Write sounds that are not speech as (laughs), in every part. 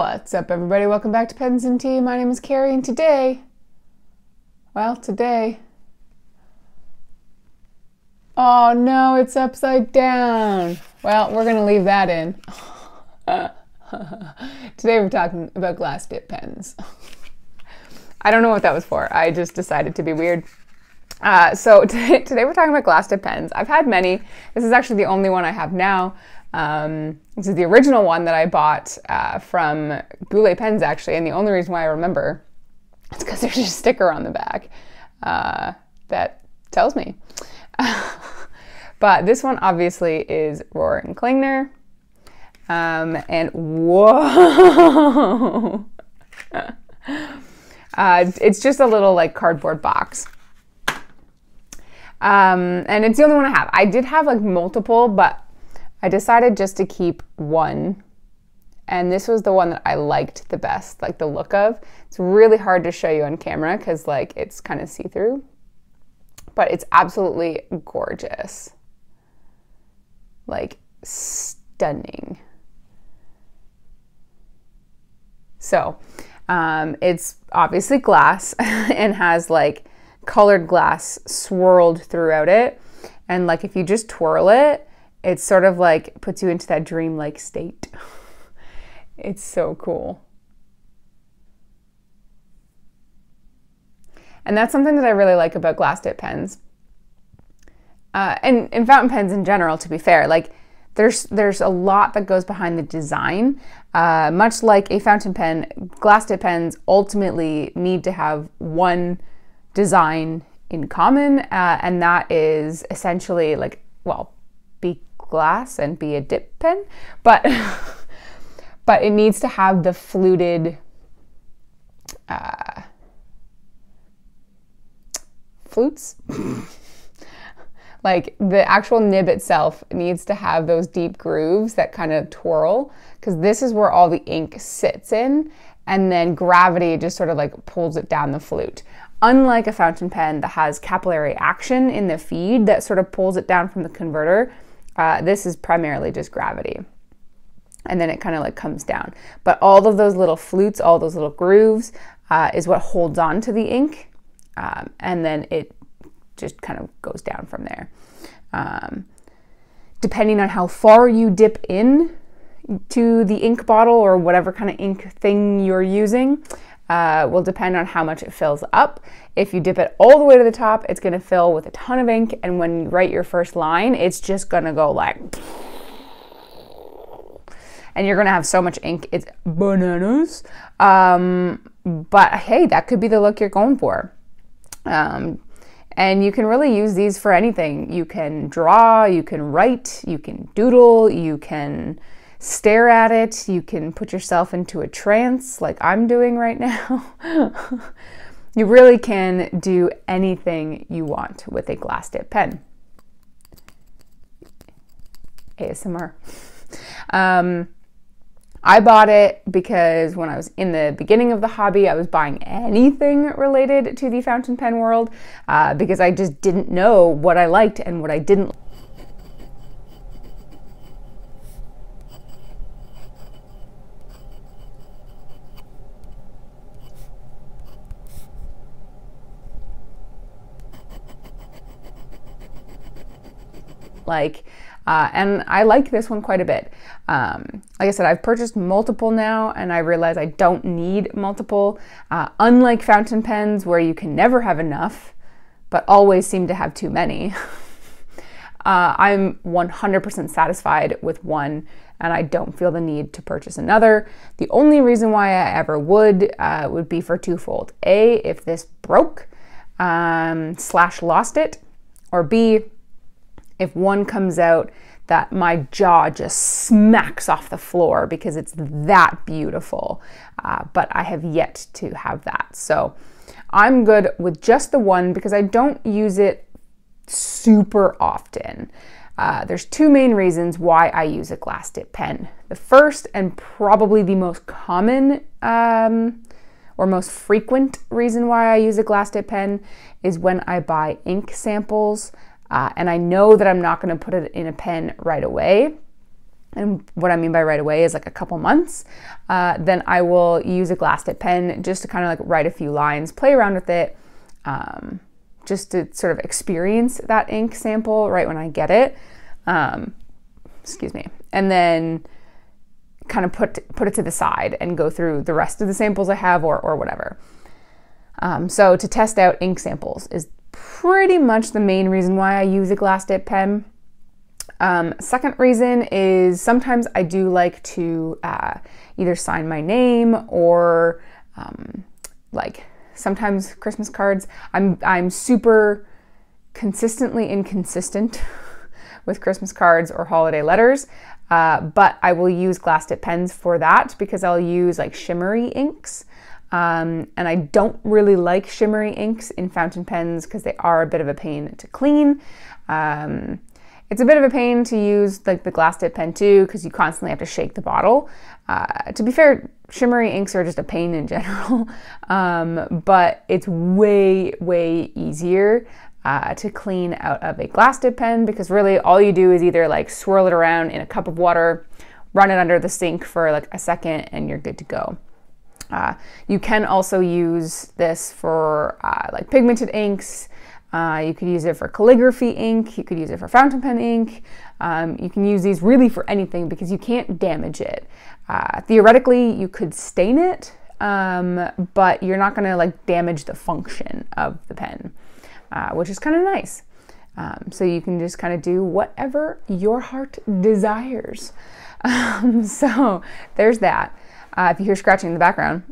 What's up, everybody? Welcome back to Pens and Tea. My name is Carrie, and today, well, today, oh no, it's upside down. Well, we're gonna leave that in. (laughs) today, we're talking about glass dip pens. (laughs) I don't know what that was for. I just decided to be weird. Uh, so (laughs) today, today, we're talking about glass dip pens. I've had many. This is actually the only one I have now. Um, this is the original one that I bought uh, from Goulet Pens, actually, and the only reason why I remember is because there's a sticker on the back uh, that tells me. (laughs) but this one obviously is and Klingner. Um, and whoa! (laughs) uh, it's just a little like cardboard box. Um, and it's the only one I have. I did have like multiple, but I decided just to keep one. And this was the one that I liked the best, like the look of. It's really hard to show you on camera because like it's kind of see-through. But it's absolutely gorgeous. Like stunning. So, um, it's obviously glass (laughs) and has like colored glass swirled throughout it. And like if you just twirl it, it's sort of like puts you into that dreamlike state. (laughs) it's so cool. And that's something that I really like about glass dip pens. Uh, and, and fountain pens in general, to be fair, like there's there's a lot that goes behind the design. Uh, much like a fountain pen, glass dip pens ultimately need to have one design in common, uh, and that is essentially like well, glass and be a dip pen, but (laughs) but it needs to have the fluted uh, flutes. (laughs) like the actual nib itself needs to have those deep grooves that kind of twirl because this is where all the ink sits in and then gravity just sort of like pulls it down the flute unlike a fountain pen that has capillary action in the feed that sort of pulls it down from the converter uh, this is primarily just gravity. And then it kind of like comes down. But all of those little flutes, all those little grooves, uh, is what holds on to the ink. Um, and then it just kind of goes down from there. Um, depending on how far you dip in to the ink bottle or whatever kind of ink thing you're using, uh, will depend on how much it fills up. If you dip it all the way to the top, it's going to fill with a ton of ink, and when you write your first line, it's just going to go like. And you're going to have so much ink, it's bananas. Um, but hey, that could be the look you're going for. Um, and you can really use these for anything. You can draw, you can write, you can doodle, you can stare at it. You can put yourself into a trance like I'm doing right now. (laughs) you really can do anything you want with a glass dip pen. ASMR. Um, I bought it because when I was in the beginning of the hobby, I was buying anything related to the fountain pen world uh, because I just didn't know what I liked and what I didn't like uh, and I like this one quite a bit. Um, like I said, I've purchased multiple now, and I realize I don't need multiple. Uh, unlike fountain pens, where you can never have enough, but always seem to have too many. (laughs) uh, I'm 100% satisfied with one, and I don't feel the need to purchase another. The only reason why I ever would uh, would be for twofold: a, if this broke um, slash lost it, or b, if one comes out that my jaw just smacks off the floor because it's that beautiful. Uh, but I have yet to have that. So I'm good with just the one because I don't use it super often. Uh, there's two main reasons why I use a glass dip pen. The first and probably the most common um, or most frequent reason why I use a glass dip pen is when I buy ink samples uh, and I know that I'm not going to put it in a pen right away. and what I mean by right away is like a couple months, uh, then I will use a glass tip pen just to kind of like write a few lines, play around with it, um, just to sort of experience that ink sample right when I get it. Um, excuse me. And then kind of put put it to the side and go through the rest of the samples I have or, or whatever. Um, so to test out ink samples is pretty much the main reason why I use a glass dip pen. Um, second reason is sometimes I do like to uh, either sign my name or um, like sometimes Christmas cards. I'm I'm super consistently inconsistent (laughs) with Christmas cards or holiday letters, uh, but I will use glass tip pens for that because I'll use like shimmery inks. Um, and I don't really like shimmery inks in fountain pens because they are a bit of a pain to clean. Um, it's a bit of a pain to use like the glass tip pen too because you constantly have to shake the bottle. Uh, to be fair, shimmery inks are just a pain in (laughs) general, um, but it's way, way easier uh, to clean out of a glass tip pen because really all you do is either like swirl it around in a cup of water, run it under the sink for like a second, and you're good to go. Uh, you can also use this for uh, like pigmented inks. Uh, you could use it for calligraphy ink. You could use it for fountain pen ink. Um, you can use these really for anything because you can't damage it. Uh, theoretically, you could stain it, um, but you're not going to like damage the function of the pen uh, which is kind of nice. Um, so you can just kind of do whatever your heart desires. (laughs) Um, so there's that. Uh, if you hear scratching in the background,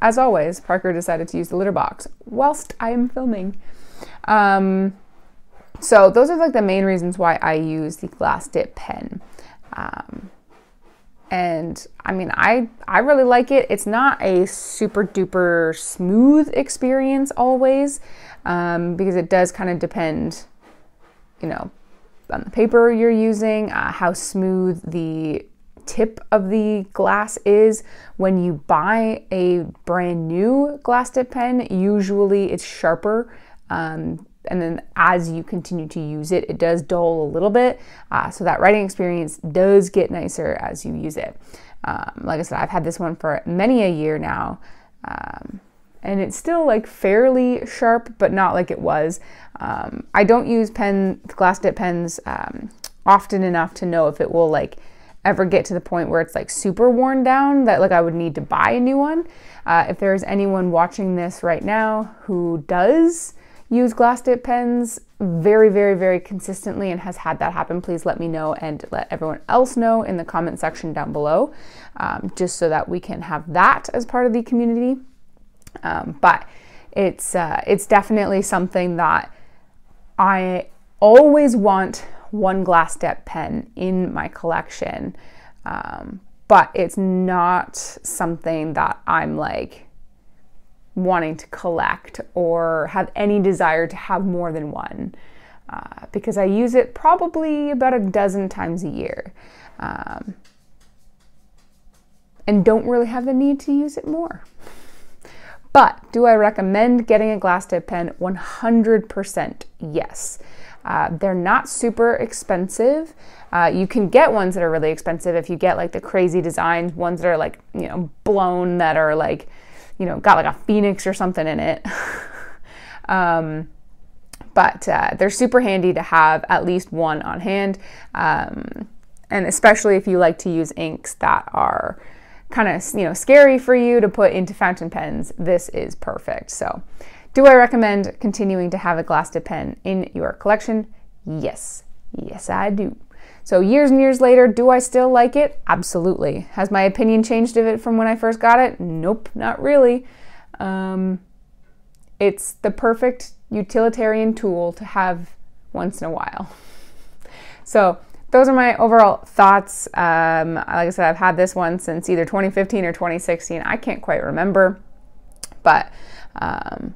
as always, Parker decided to use the litter box whilst I am filming. Um, so those are like the main reasons why I use the glass dip pen. Um, and I mean, I I really like it. It's not a super duper smooth experience always um, because it does kind of depend, you know, on the paper you're using, uh, how smooth the tip of the glass is. When you buy a brand new glass tip pen, usually it's sharper. Um, and then as you continue to use it, it does dull a little bit. Uh, so that writing experience does get nicer as you use it. Um, like I said, I've had this one for many a year now. Um, and it's still like fairly sharp, but not like it was. Um, I don't use pen glass dip pens um, often enough to know if it will like ever get to the point where it's like super worn down that like I would need to buy a new one. Uh, if there's anyone watching this right now who does use glass dip pens very, very, very consistently and has had that happen, please let me know and let everyone else know in the comment section down below, um, just so that we can have that as part of the community. Um, but it's uh, it's definitely something that I always want one glass dip pen in my collection, um, but it's not something that I'm like wanting to collect or have any desire to have more than one uh, because I use it probably about a dozen times a year. Um, and don't really have the need to use it more. But do I recommend getting a glass tip pen? 100% yes. Uh, they're not super expensive. Uh, you can get ones that are really expensive if you get like the crazy designs, ones that are like, you know, blown that are like, you know, got like a phoenix or something in it. (laughs) um, but uh, they're super handy to have at least one on hand. Um, and especially if you like to use inks that are kind of you know scary for you to put into fountain pens, this is perfect. So, do I recommend continuing to have a glass tip pen in your collection? Yes, yes I do. So years and years later, do I still like it? Absolutely. Has my opinion changed of it from when I first got it? Nope, not really. Um, it's the perfect utilitarian tool to have once in a while. (laughs) So those are my overall thoughts. Um, like I said, I've had this one since either 2015 or 2016. I can't quite remember, but um,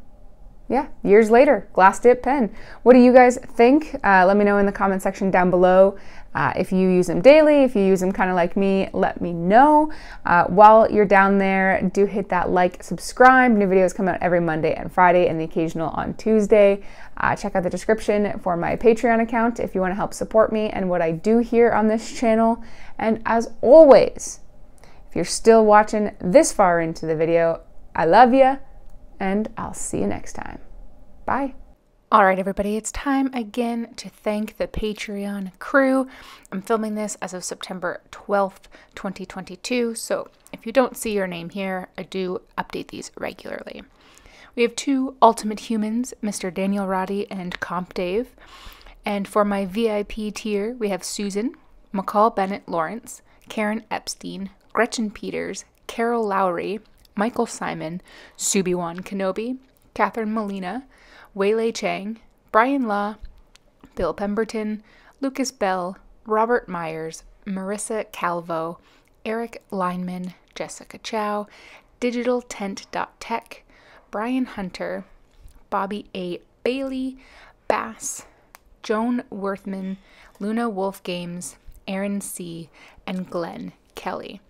yeah, years later, glass dip pen. What do you guys think? Uh, let me know in the comment section down below. Uh, if you use them daily, if you use them kind of like me, let me know. Uh, while you're down there, do hit that like, subscribe. New videos come out every Monday and Friday and the occasional on Tuesday. Uh, check out the description for my Patreon account if you want to help support me and what I do here on this channel. And as always, if you're still watching this far into the video, I love you, and I'll see you next time. Bye. All right, everybody, it's time again to thank the Patreon crew. I'm filming this as of September 12th, 2022. So if you don't see your name here, I do update these regularly. We have two ultimate humans, Mr. Daniel Roddy and Comp Dave. And for my VIP tier, we have Susan, McCall Bennett Lawrence, Karen Epstein, Gretchen Peters, Carol Lowry, Michael Simon, Subiwan Kenobi, Catherine Molina, Waylay Chang, Brian Law, Bill Pemberton, Lucas Bell, Robert Myers, Marissa Calvo, Eric Lineman, Jessica Chow, Digital Tent.tech, Brian Hunter, Bobby A. Bailey, Bass, Joan Worthman, Luna Wolf Games, Aaron C., and Glenn Kelly.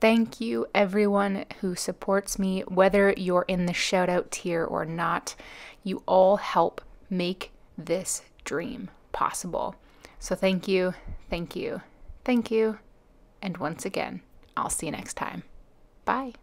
Thank you, everyone who supports me, whether you're in the shout out tier or not. You all help make this dream possible. So, thank you, thank you, thank you. And once again, I'll see you next time. Bye.